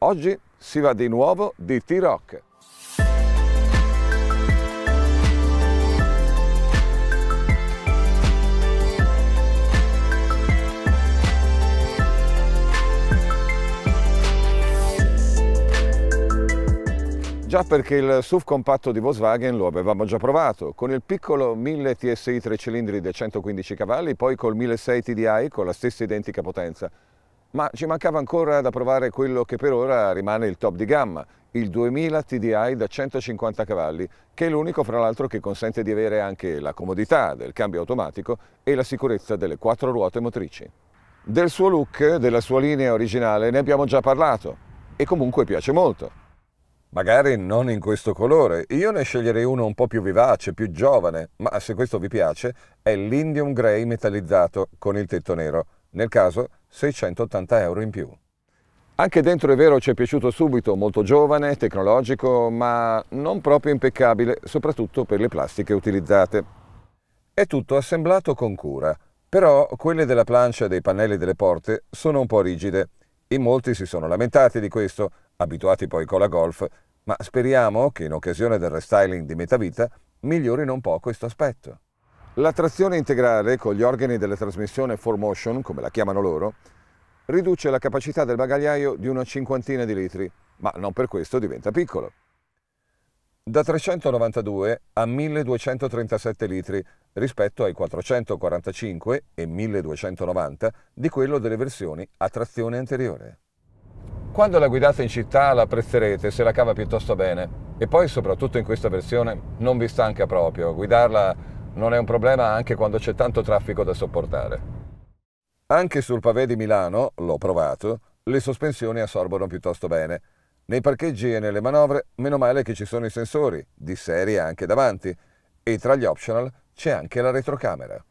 Oggi si va di nuovo di T-Rock. Già perché il SUV compatto di Volkswagen lo avevamo già provato, con il piccolo 1000 TSI 3 cilindri da 115 cavalli, poi col 1600 TDI con la stessa identica potenza. Ma ci mancava ancora da provare quello che per ora rimane il top di gamma, il 2000 TDI da 150 cavalli, che è l'unico fra l'altro che consente di avere anche la comodità del cambio automatico e la sicurezza delle quattro ruote motrici. Del suo look, della sua linea originale, ne abbiamo già parlato e comunque piace molto. Magari non in questo colore, io ne sceglierei uno un po' più vivace, più giovane, ma se questo vi piace è l'Indium Grey metallizzato con il tetto nero, nel caso 680 euro in più. Anche dentro è vero ci è piaciuto subito, molto giovane, tecnologico, ma non proprio impeccabile, soprattutto per le plastiche utilizzate. È tutto assemblato con cura, però quelle della plancia e dei pannelli delle porte sono un po' rigide. In molti si sono lamentati di questo, abituati poi con la Golf, ma speriamo che in occasione del restyling di Metavita migliorino un po' questo aspetto. La trazione integrale con gli organi della trasmissione 4Motion, come la chiamano loro, riduce la capacità del bagagliaio di una cinquantina di litri, ma non per questo diventa piccolo. Da 392 a 1237 litri rispetto ai 445 e 1290 di quello delle versioni a trazione anteriore. Quando la guidate in città la apprezzerete se la cava piuttosto bene e poi soprattutto in questa versione non vi stanca proprio, guidarla non è un problema anche quando c'è tanto traffico da sopportare. Anche sul pavé di Milano, l'ho provato, le sospensioni assorbono piuttosto bene. Nei parcheggi e nelle manovre, meno male che ci sono i sensori, di serie anche davanti, e tra gli optional c'è anche la retrocamera.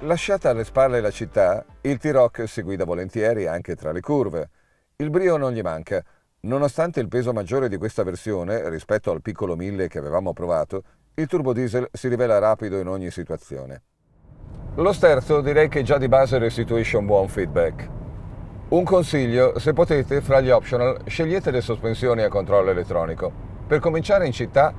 Lasciata alle spalle la città, il T-Rock si guida volentieri anche tra le curve. Il brio non gli manca. Nonostante il peso maggiore di questa versione rispetto al piccolo 1000 che avevamo provato, il turbo diesel si rivela rapido in ogni situazione. Lo sterzo direi che già di base restituisce un buon feedback. Un consiglio, se potete, fra gli optional, scegliete le sospensioni a controllo elettronico. Per cominciare in città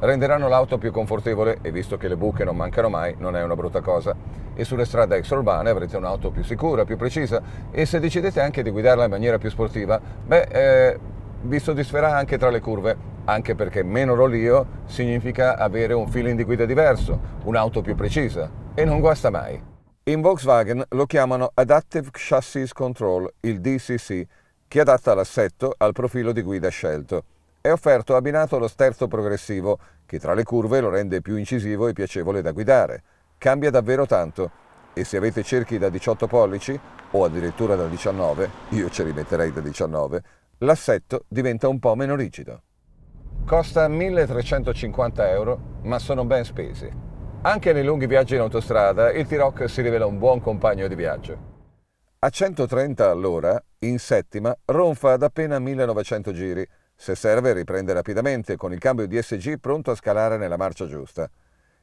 renderanno l'auto più confortevole e visto che le buche non mancano mai, non è una brutta cosa. E sulle strade extraurbane avrete un'auto più sicura, più precisa e se decidete anche di guidarla in maniera più sportiva, beh, eh, vi soddisferà anche tra le curve, anche perché meno rollio significa avere un feeling di guida diverso, un'auto più precisa e non guasta mai. In Volkswagen lo chiamano Adaptive Chassis Control, il DCC, che adatta l'assetto al profilo di guida scelto è offerto abbinato allo sterzo progressivo, che tra le curve lo rende più incisivo e piacevole da guidare. Cambia davvero tanto e se avete cerchi da 18 pollici o addirittura da 19, io ce li metterei da 19, l'assetto diventa un po' meno rigido. Costa 1350 euro, ma sono ben spesi. Anche nei lunghi viaggi in autostrada il T-Rock si rivela un buon compagno di viaggio. A 130 all'ora, in settima, ronfa ad appena 1900 giri, se serve riprende rapidamente con il cambio DSG pronto a scalare nella marcia giusta.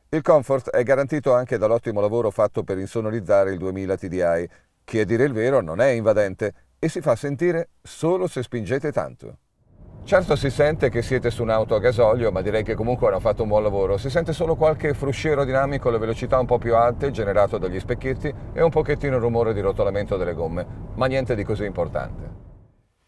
Il comfort è garantito anche dall'ottimo lavoro fatto per insonorizzare il 2000 TDI, che a dire il vero non è invadente e si fa sentire solo se spingete tanto. Certo si sente che siete su un'auto a gasolio, ma direi che comunque hanno fatto un buon lavoro. Si sente solo qualche fruscio dinamico alle velocità un po' più alte generato dagli specchietti e un pochettino il rumore di rotolamento delle gomme, ma niente di così importante.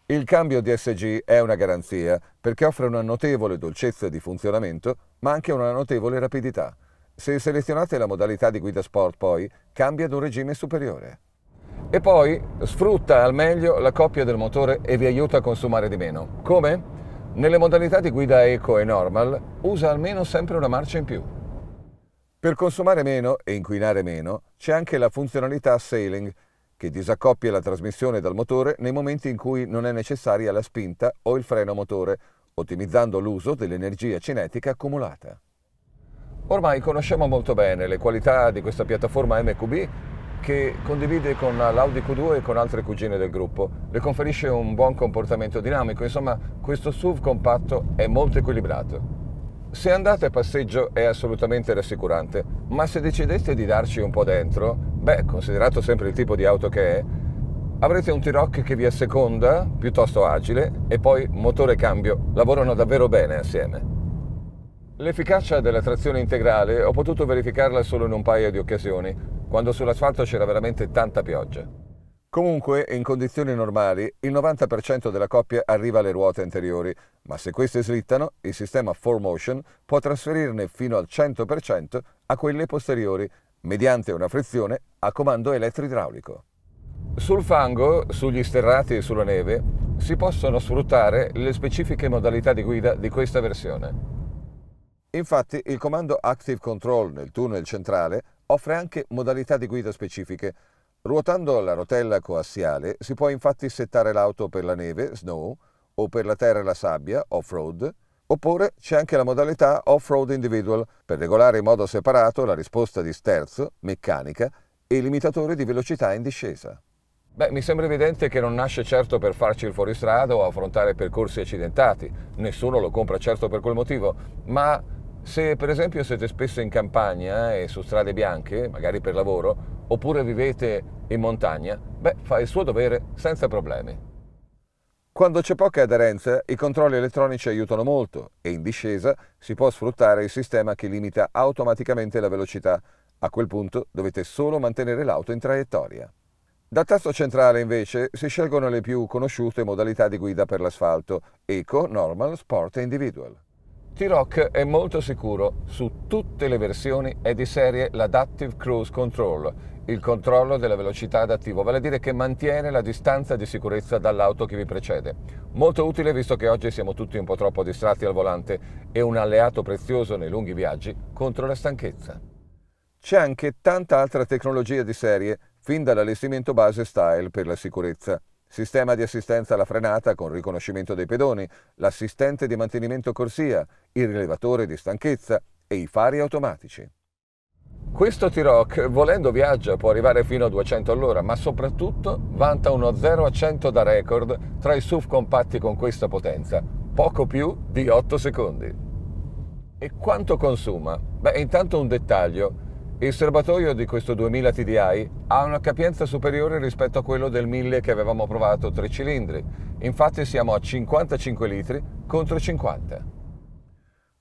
Il cambio DSG è una garanzia perché offre una notevole dolcezza di funzionamento, ma anche una notevole rapidità. Se selezionate la modalità di guida sport, poi cambia ad un regime superiore. E poi sfrutta al meglio la coppia del motore e vi aiuta a consumare di meno. Come? Nelle modalità di guida eco e normal usa almeno sempre una marcia in più. Per consumare meno e inquinare meno c'è anche la funzionalità sailing che disaccoppia la trasmissione dal motore nei momenti in cui non è necessaria la spinta o il freno motore, ottimizzando l'uso dell'energia cinetica accumulata. Ormai conosciamo molto bene le qualità di questa piattaforma MQB che condivide con l'Audi Q2 e con altre cugine del gruppo. Le conferisce un buon comportamento dinamico, insomma questo SUV compatto è molto equilibrato. Se andate a passeggio è assolutamente rassicurante, ma se decideste di darci un po' dentro, beh, considerato sempre il tipo di auto che è, avrete un T-Rock che vi asseconda, piuttosto agile, e poi motore e cambio lavorano davvero bene assieme. L'efficacia della trazione integrale ho potuto verificarla solo in un paio di occasioni, quando sull'asfalto c'era veramente tanta pioggia. Comunque, in condizioni normali, il 90% della coppia arriva alle ruote anteriori, ma se queste slittano, il sistema 4Motion può trasferirne fino al 100% a quelle posteriori, mediante una frizione a comando elettroidraulico. Sul fango, sugli sterrati e sulla neve si possono sfruttare le specifiche modalità di guida di questa versione. Infatti il comando Active Control nel tunnel centrale offre anche modalità di guida specifiche. Ruotando la rotella coassiale si può infatti settare l'auto per la neve, snow, o per la terra e la sabbia, off-road, oppure c'è anche la modalità off-road individual per regolare in modo separato la risposta di sterzo, meccanica e limitatore di velocità in discesa. Beh, mi sembra evidente che non nasce certo per farci il fuoristrada o affrontare percorsi accidentati, nessuno lo compra certo per quel motivo, ma se per esempio siete spesso in campagna e su strade bianche, magari per lavoro, oppure vivete in montagna, beh, fa il suo dovere senza problemi. Quando c'è poca aderenza, i controlli elettronici aiutano molto e in discesa si può sfruttare il sistema che limita automaticamente la velocità. A quel punto dovete solo mantenere l'auto in traiettoria. Da tasto centrale invece si scelgono le più conosciute modalità di guida per l'asfalto, Eco, Normal, Sport e Individual. T-Rock è molto sicuro, su tutte le versioni è di serie l'Adaptive Cruise Control, il controllo della velocità adattivo, vale a dire che mantiene la distanza di sicurezza dall'auto che vi precede. Molto utile visto che oggi siamo tutti un po' troppo distratti al volante e un alleato prezioso nei lunghi viaggi contro la stanchezza. C'è anche tanta altra tecnologia di serie, fin dall'allestimento base style per la sicurezza sistema di assistenza alla frenata con riconoscimento dei pedoni, l'assistente di mantenimento corsia, il rilevatore di stanchezza e i fari automatici. Questo T-Rock, volendo viaggia, può arrivare fino a 200 all'ora, ma soprattutto vanta uno 0 a 100 da record tra i SUV compatti con questa potenza, poco più di 8 secondi. E quanto consuma? Beh, intanto un dettaglio. Il serbatoio di questo 2000 TDI ha una capienza superiore rispetto a quello del 1000 che avevamo provato 3 cilindri, infatti siamo a 55 litri contro 50.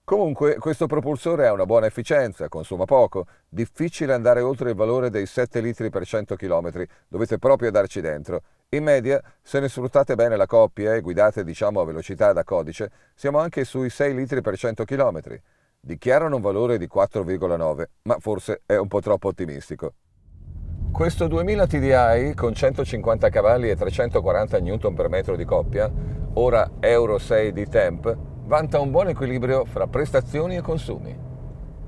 Comunque questo propulsore ha una buona efficienza, consuma poco, difficile andare oltre il valore dei 7 litri per 100 km, dovete proprio darci dentro. In media, se ne sfruttate bene la coppia e guidate diciamo a velocità da codice, siamo anche sui 6 litri per 100 km dichiarano un valore di 4,9, ma forse è un po' troppo ottimistico. Questo 2000 TDI con 150 cavalli e 340 Nm di coppia, ora Euro 6 di Temp, vanta un buon equilibrio fra prestazioni e consumi.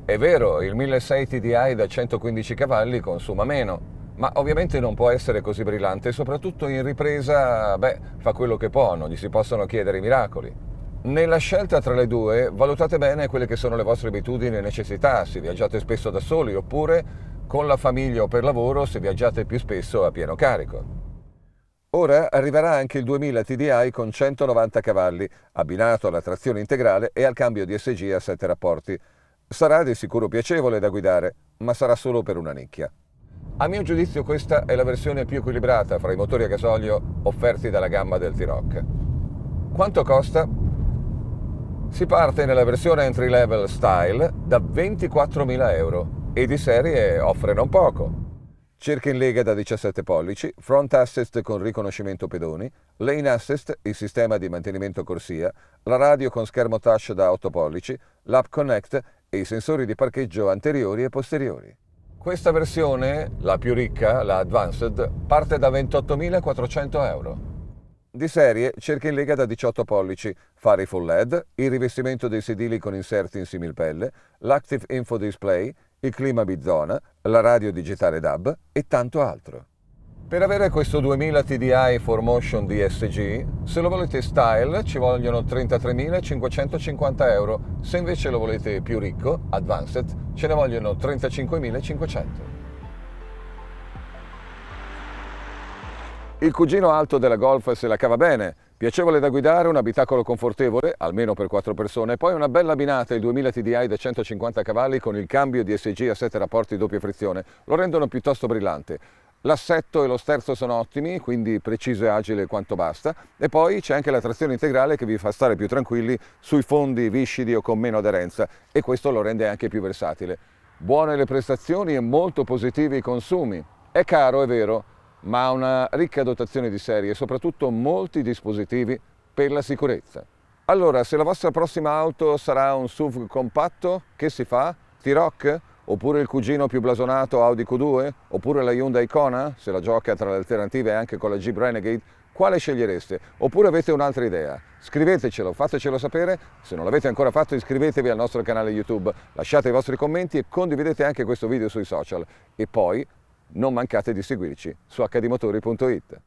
È vero, il 1600 TDI da 115 cavalli consuma meno, ma ovviamente non può essere così brillante e soprattutto in ripresa, beh, fa quello che può, non gli si possono chiedere miracoli. Nella scelta tra le due valutate bene quelle che sono le vostre abitudini e necessità, se viaggiate spesso da soli oppure con la famiglia o per lavoro se viaggiate più spesso a pieno carico. Ora arriverà anche il 2000 TDI con 190 cavalli, abbinato alla trazione integrale e al cambio DSG a 7 rapporti. Sarà di sicuro piacevole da guidare, ma sarà solo per una nicchia. A mio giudizio questa è la versione più equilibrata fra i motori a gasolio offerti dalla gamma del T-Rock. Quanto costa? Si parte nella versione entry level style da 24.000 euro e di serie offre non poco. Cerca in lega da 17 pollici, front assist con riconoscimento pedoni, lane assist, il sistema di mantenimento corsia, la radio con schermo touch da 8 pollici, l'app connect e i sensori di parcheggio anteriori e posteriori. Questa versione, la più ricca, la Advanced, parte da 28.400 euro. Di serie cerca in lega da 18 pollici, fari full LED, il rivestimento dei sedili con inserti in similpelle, l'Active Info Display, il clima bizona, la radio digitale DAB e tanto altro. Per avere questo 2000 TDI 4Motion DSG, se lo volete style ci vogliono 33.550 euro, se invece lo volete più ricco, advanced, ce ne vogliono 35.500. Il cugino alto della Golf se la cava bene, Piacevole da guidare, un abitacolo confortevole, almeno per 4 persone, poi una bella binata, il 2000 TDI da 150 cavalli con il cambio DSG a 7 rapporti doppia frizione, lo rendono piuttosto brillante. L'assetto e lo sterzo sono ottimi, quindi preciso e agile quanto basta, e poi c'è anche la trazione integrale che vi fa stare più tranquilli sui fondi viscidi o con meno aderenza e questo lo rende anche più versatile. Buone le prestazioni e molto positivi i consumi. È caro, è vero, ma ha una ricca dotazione di serie e soprattutto molti dispositivi per la sicurezza. Allora, se la vostra prossima auto sarà un SUV compatto, che si fa? T-Rock? Oppure il cugino più blasonato Audi Q2? Oppure la Hyundai Kona? Se la gioca tra le alternative anche con la Jeep Renegade? Quale scegliereste? Oppure avete un'altra idea? Scrivetecelo, fatecelo sapere. Se non l'avete ancora fatto iscrivetevi al nostro canale YouTube, lasciate i vostri commenti e condividete anche questo video sui social. E poi non mancate di seguirci su hdmotori.it.